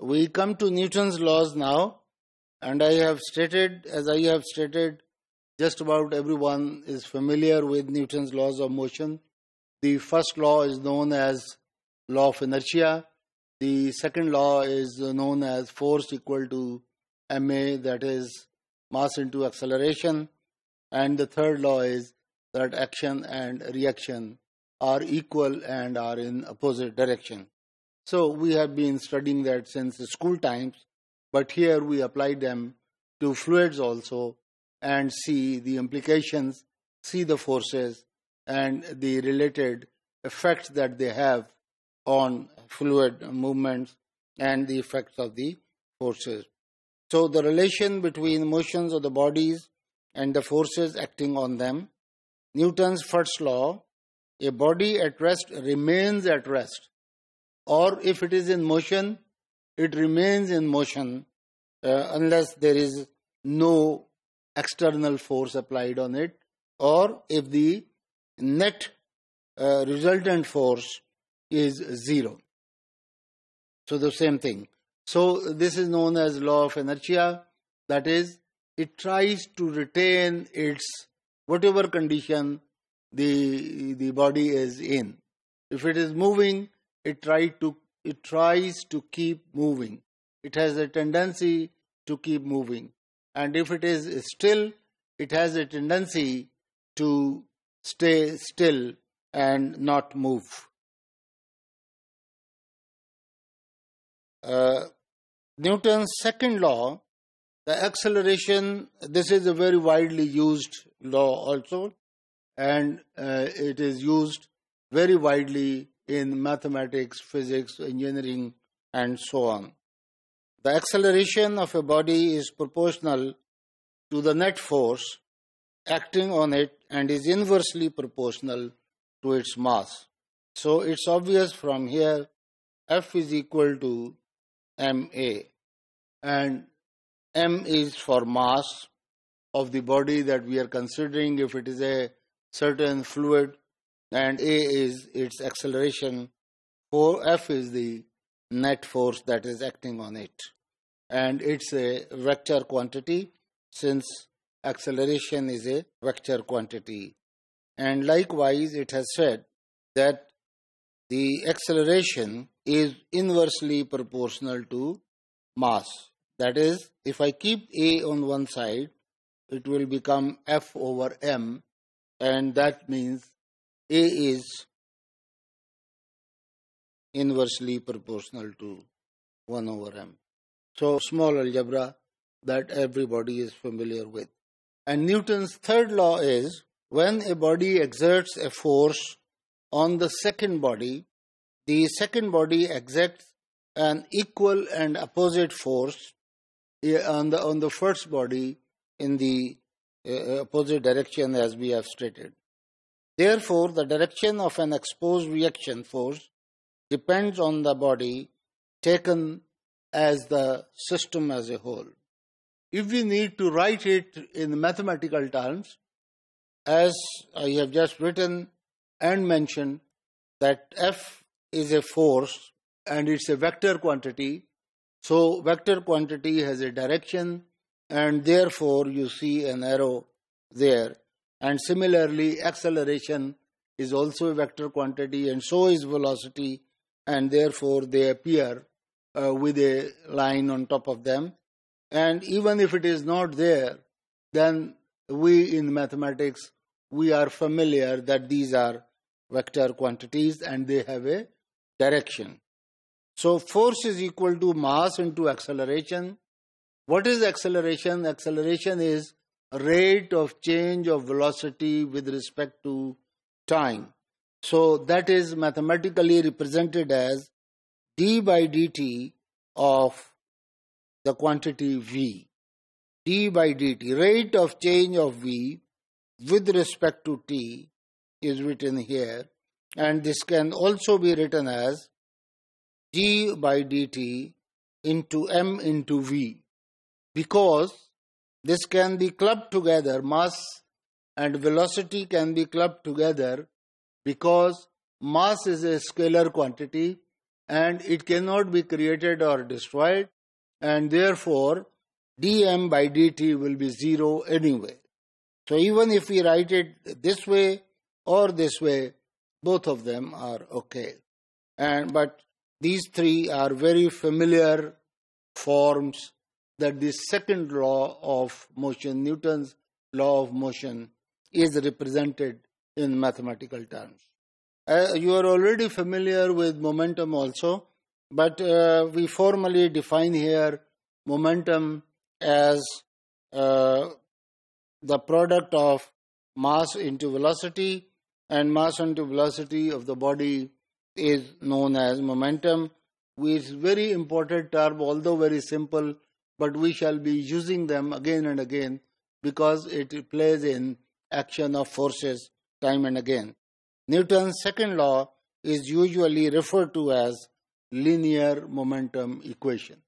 we come to Newton's laws now, and I have stated, as I have stated, just about everyone is familiar with Newton's laws of motion. The first law is known as law of inertia. The second law is known as force equal to ma, that is mass into acceleration. And the third law is that action and reaction are equal and are in opposite direction. So we have been studying that since school times, but here we apply them to fluids also and see the implications, see the forces and the related effects that they have on fluid movements and the effects of the forces. So the relation between motions of the bodies and the forces acting on them. Newton's first law, a body at rest remains at rest or if it is in motion, it remains in motion uh, unless there is no external force applied on it, or if the net uh, resultant force is zero. So the same thing. So this is known as law of inertia. That is, it tries to retain its whatever condition the the body is in. If it is moving, it tries to it tries to keep moving. It has a tendency to keep moving. And if it is still, it has a tendency to stay still and not move. Uh, Newton's second law, the acceleration, this is a very widely used law also, and uh, it is used very widely in mathematics, physics, engineering, and so on. The acceleration of a body is proportional to the net force acting on it and is inversely proportional to its mass. So it's obvious from here F is equal to ma and m is for mass of the body that we are considering if it is a certain fluid and a is its acceleration. F is the net force that is acting on it. And it's a vector quantity since acceleration is a vector quantity. And likewise it has said that the acceleration is inversely proportional to mass. That is if i keep a on one side it will become f over m and that means a is inversely proportional to 1 over m. So, small algebra that everybody is familiar with. And Newton's third law is when a body exerts a force on the second body, the second body exerts an equal and opposite force on the, on the first body in the uh, opposite direction as we have stated. Therefore, the direction of an exposed reaction force depends on the body taken as the system as a whole. If we need to write it in mathematical terms, as I have just written and mentioned, that F is a force and it's a vector quantity. So, vector quantity has a direction, and therefore, you see an arrow there and similarly acceleration is also a vector quantity and so is velocity and therefore they appear uh, with a line on top of them. And even if it is not there then we in mathematics we are familiar that these are vector quantities and they have a direction. So force is equal to mass into acceleration. What is acceleration? Acceleration is rate of change of velocity with respect to time. So that is mathematically represented as d by dt of the quantity v. d by dt, rate of change of v with respect to t is written here and this can also be written as d by dt into m into v because this can be clubbed together, mass and velocity can be clubbed together because mass is a scalar quantity and it cannot be created or destroyed and therefore dm by dt will be zero anyway. So even if we write it this way or this way, both of them are okay. And but these three are very familiar forms that the second law of motion, Newton's law of motion, is represented in mathematical terms. Uh, you are already familiar with momentum also, but uh, we formally define here momentum as uh, the product of mass into velocity, and mass into velocity of the body is known as momentum. It's very important term, although very simple, but we shall be using them again and again because it plays in action of forces time and again. Newton's second law is usually referred to as linear momentum equation.